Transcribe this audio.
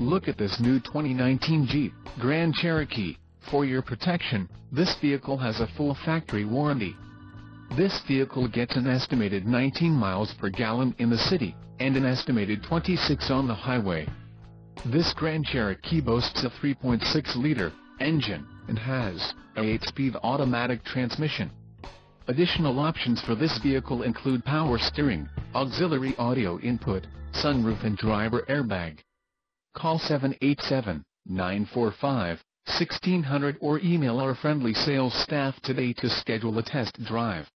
Look at this new 2019 Jeep Grand Cherokee. For your protection, this vehicle has a full factory warranty. This vehicle gets an estimated 19 miles per gallon in the city, and an estimated 26 on the highway. This Grand Cherokee boasts a 3.6-liter engine, and has a 8-speed automatic transmission. Additional options for this vehicle include power steering, auxiliary audio input, sunroof and driver airbag. Call 787-945-1600 or email our friendly sales staff today to schedule a test drive.